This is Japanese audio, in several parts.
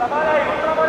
本当だ!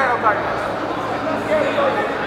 回おかります。